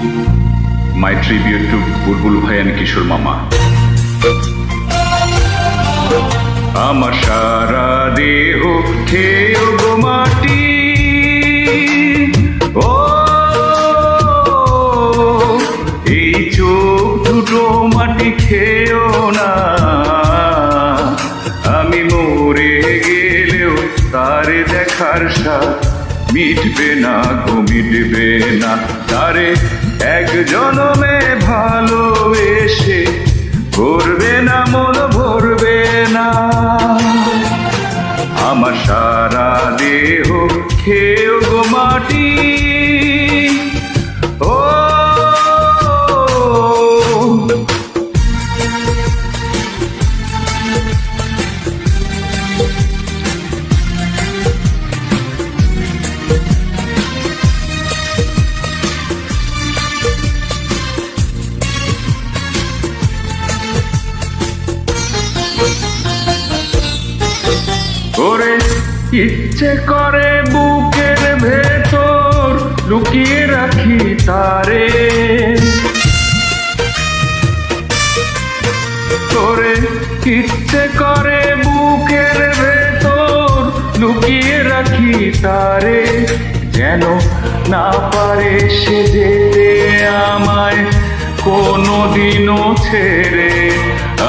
My tribute to বুলবুল ভাই and কিশোর মামা আমার সারা দেহ খেয়েও গো মাটি ও এই চোখ দুটো মাটি খেয়েও না আমি মরে গেলেও তারে দেখার সাথ মিটবে না গো মিটবে না তারে এক জনমে ভালোবেসে করবে না মন ভরবে না। আমার সারা দেহ খেয়েও গো মাটি। ইচ্ছে করে বুকের ভেতর লুকিয়ে রাখি তারে। তোরে ইচ্ছে করে বুকের ভেতর লুকিয়ে রাখি তারে। যেন না পারে সে যেতে আমায় কোনোদিনও ছেড়ে।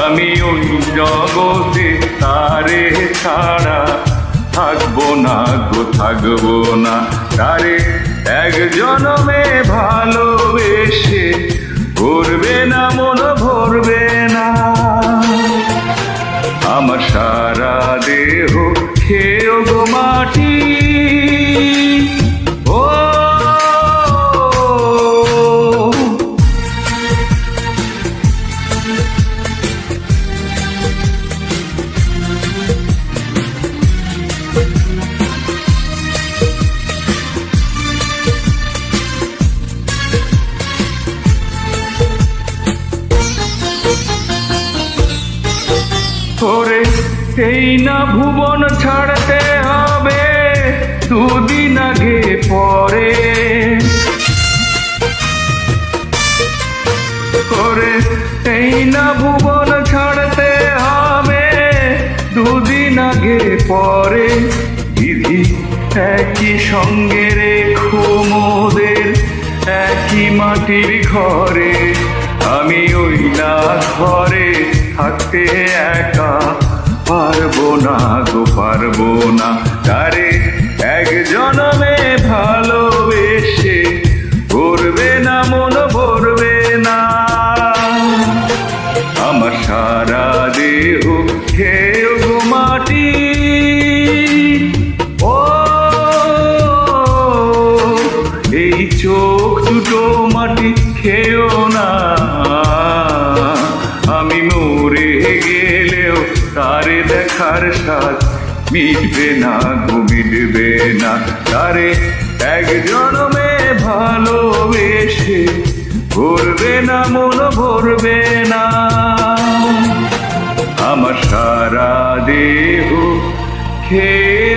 আমি ওই জগতে তারে ছাড়া থাকব না গো, থাকব না। তারে এক জনমে ভালোবেসে ভরবে না, মন ভরবে না। আমার সারা দেহ খেয়েও গো মাটি। এই না ভুবন ছাড়তে হবে দুদিন আগে পরে। করে এই না ভুবন ছাড়তে হবে দুদিন আগে পরে। দিদি, একই সঙ্গে রেখো মোদের, একই মাটির ঘরে। আমি ওই না ঘরে থাকতে একা পারব না গো, পারব না। তারে এক জনমে ভালোবেসে ভরবে না, মন ভরবে না। আমার সারা দেহ খেয়েও গো মাটি। ও, এই চোখ দুটো মাটি খেয়েও না। আমি মরে গেলেও তারে দেখার সাজ মিটবে না গো, মিটবে না। তারে এক জনমে ভালোবেসে ভরবে না, মন ভরবে না। আমার সারা দেহ খেয়ে